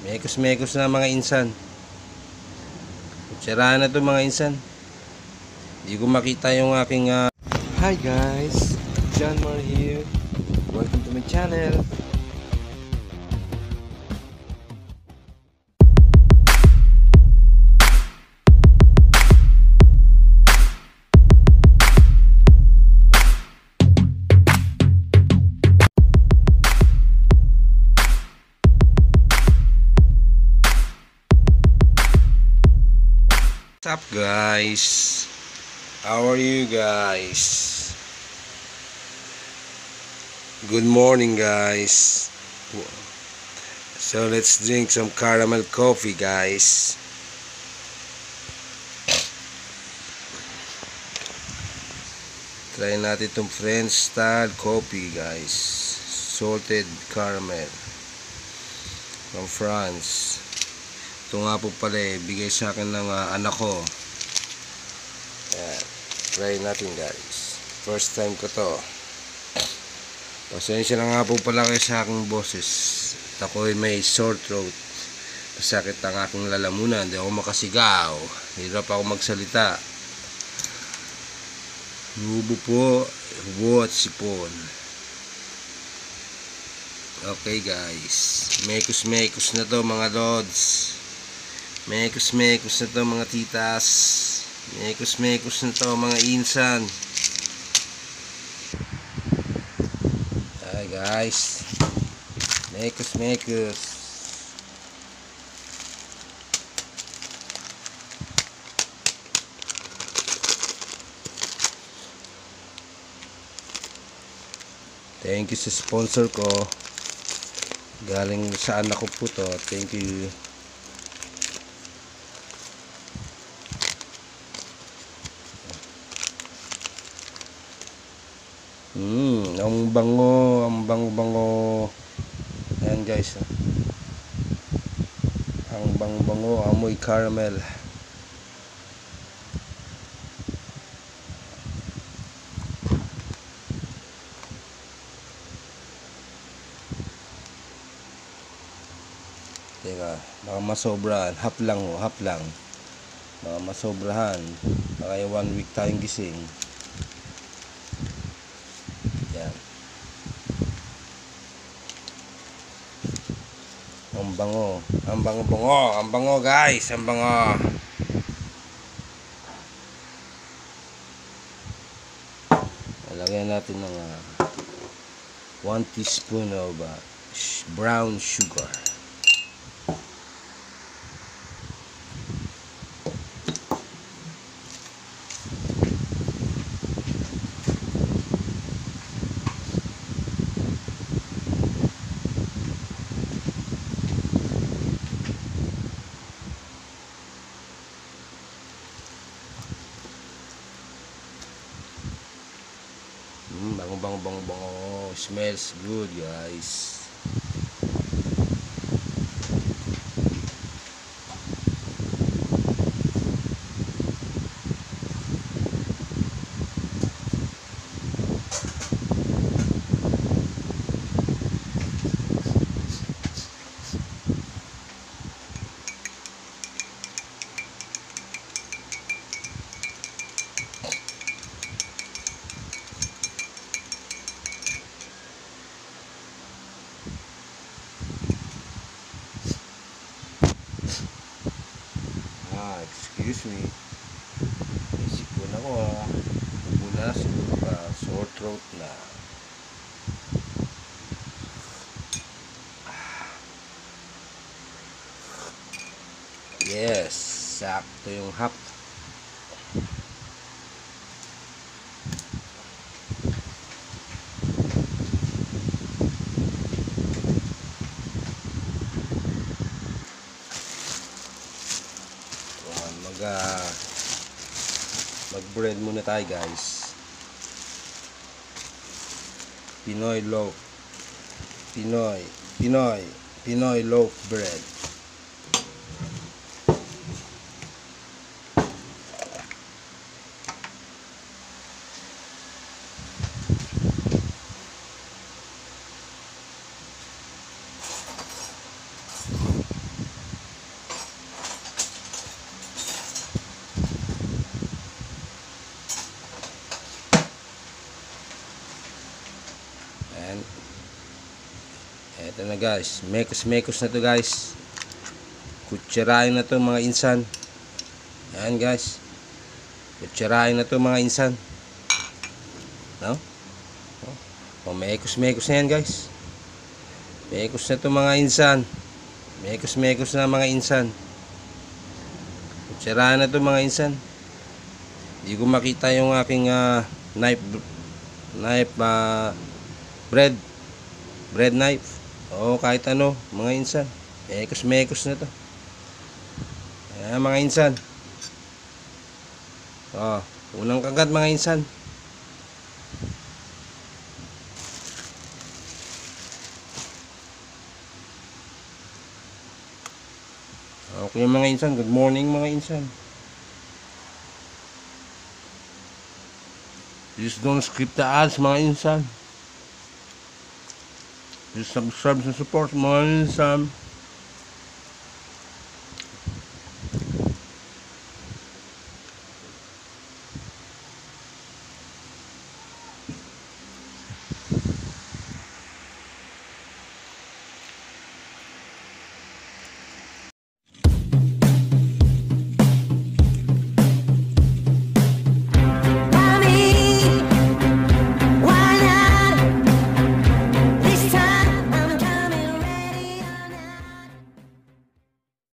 Mekos-mekos na mga insan. Sirahan na to mga insan. Hindi ko makita yung aking... ah, Hi guys! John Mar here. Welcome to my channel. Up guys? How are you guys? Good morning guys. So let's drink some caramel coffee guys. Try natin itong French style coffee guys. Salted caramel. From France. Ito nga po pala eh, bigay sa akin ng ah, anak ko. Ayan. Try natin guys. First time ko to. Pasensya na nga po pala kayo sa aking boses. Ako ay may sore throat. Masakit ang aking lalamunan. Hindi ako makasigaw. Hirap ako magsalita. Nubo po. Hubo at sipon. Okay guys. Mekos-mekos na to mga lods. Mekos-mekos na to mga titas. Mekos-mekos na to mga insan. Hi guys. Mekos-mekos. Thank you sa sponsor ko. Galing sa anak ko po to. Thank you. Hmm, ang bango, ang bango-bango. Ayan guys. Ang bango-bango, amoy caramel. Teka, baka masobrahan. Hap lang ho, hap lang. Baka masobrahan. Baka one week tayong gising. Yan. Ang bango. Ang bango bango. Ang bango guys. Ang bango. Lagyan natin ng 1 teaspoon of ah, sh- brown sugar. Mm, bango bango bango bango. Smells good, guys. Ah, excuse me. Isipon ako ah. Ubo na, siguro ka. Sore throat na. Yes, sakto yung hap. Ayan, mag ah, mag bread muna tayo guys. Pinoy loaf. Pinoy Pinoy Pinoy loaf bread guys, mekos-mekos na to guys. Kutsirain na to mga insan. Ayan guys. Kutsirain na to mga insan. No? O, mekos-mekos na yan guys. Mekos na to mga insan. Mekos-mekos na mga insan. Kutsirain na to mga insan. Hindi ko makita yung aking ah, knife knife ah, bread bread knife o kahit ano mga insan. Mekos mekos na to. Ayan mga insan. O unang kagat mga insan. Okay mga insan. Good morning mga insan. Please don't skip the ads mga insan Please subscribe and support mga insan